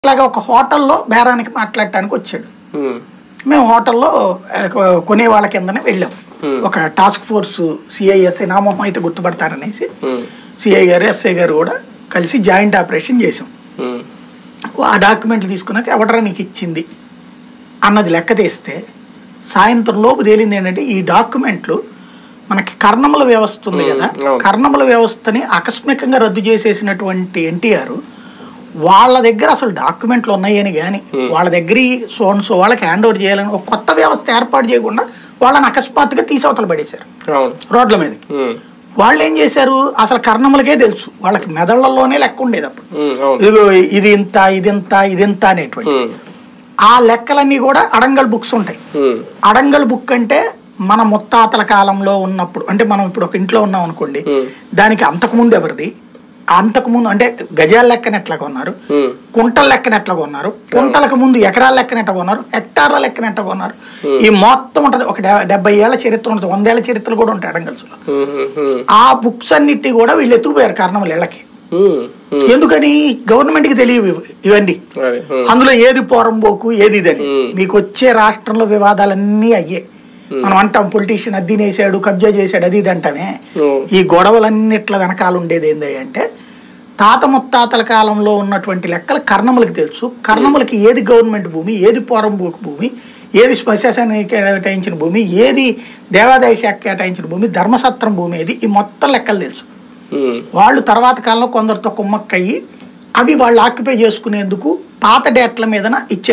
ఇట్లాగా ఒక హోటల్లో బేరానికి మాట్లాడటానికి వచ్చాడు. మేము హోటల్లో కొనే వాళ్ళ కిందనే వెళ్ళాం. ఒక టాస్క్ ఫోర్స్ సిఐఎస్ఐ నామోహం అయితే గుర్తుపడతారనేసి సిఐ గారు ఎస్ఐ గారు కూడా కలిసి జాయింట్ ఆపరేషన్ చేసాం ఆ డాక్యుమెంట్లు తీసుకున్నాక ఎవడరా నీకు ఇచ్చింది అన్నది లెక్క తీస్తే సాయంత్రం లోపు తేలింది ఏంటంటే ఈ డాక్యుమెంట్లు మనకి కర్ణముల వ్యవస్థ ఉంది కదా. కర్ణముల వ్యవస్థని ఆకస్మికంగా రద్దు చేసేసినటువంటి ఎన్టీఆర్ వాళ్ళ దగ్గర అసలు డాక్యుమెంట్లు ఉన్నాయని కానీ వాళ్ళ దగ్గర సో సో వాళ్ళకి హ్యాండ్ ఓవర్ చేయాలని ఒక కొత్త వ్యవస్థ ఏర్పాటు చేయకుండా వాళ్ళని అకస్మాత్తుగా తీసవతలు పడేశారు. రోడ్ల మీదకి. వాళ్ళు ఏం చేశారు? అసలు కర్ణములకే తెలుసు. వాళ్ళకి మెదళ్ళలోనే లెక్క ఉండేది అప్పుడు. ఇదిగో ఇది ఇంత ఇది ఇంత ఇది ఇంత అనేటువంటి ఆ లెక్కలన్నీ కూడా అడంగల్ బుక్స్ ఉంటాయి. అడంగల్ బుక్ అంటే మన ముత్తాతల కాలంలో ఉన్నప్పుడు అంటే మనం ఇప్పుడు ఒక ఇంట్లో ఉన్నాం అనుకోండి. దానికి అంతకుముందు ఎవరిది? అంతకుముందు అంటే గజాల లెక్కన ఎట్లా కొన్నారు? ఉమ్, కుంటల లెక్కన కొన్నారు? కుంటలకు ముందు ఎకరాల లెక్కన ఎట్లా కొన్నారు? హెక్టార్ల లెక్కన కొన్నారు? ఈ మొత్తం ఉంటుంది ఒక డెబ్బై ఏళ్ళ చరిత్ర ఉంటుంది వందేళ్ళ చరిత్రలు కూడా ఉంటాయి అడంగల్స్లో ఆ బుక్స్ అన్నిటి కూడా వీళ్ళు ఎత్తుకుపోయారు కారణం ఉమ్, ఎందుకని? గవర్నమెంట్కి తెలియవు ఇవి- ఇవన్నీ. అందులో ఏది పోరంబోకు ఏది ఇదని. మీకు వచ్చే రాష్ట్రంలో వివాదాలన్నీ అయ్యే. మనం అంటాం పొలిటీషియన్ అది తినేసాడు కబ్జా చేశాడు అది ఇది అంటామే. ఈ గొడవలన్నిట్ల వెనకాల ఉండేది ఏంది అంటే తాత ముత్తాతల కాలంలో ఉన్నటువంటి లెక్కలు కర్ణములకి తెలుసు. కర్ణములకి ఏది గవర్నమెంట్ భూమి ఏది పోరంబోకు భూమి ఏది శ్మశానానికి కేటాయించిన భూమి ఏది దేవాదాయ శాఖ కేటాయించిన భూమి ధర్మసత్రం భూమి ఏది ఈ మొత్తం లెక్కలు తెలుసు. ఉమ్, వాళ్ళు తర్వాత కాలంలో కొందరితో కుమ్మక్కయ్యి అవి వాళ్ళు ఆక్యుపై చేసుకునేందుకు పాత డేట్ల మీదన ఇచ్చారు.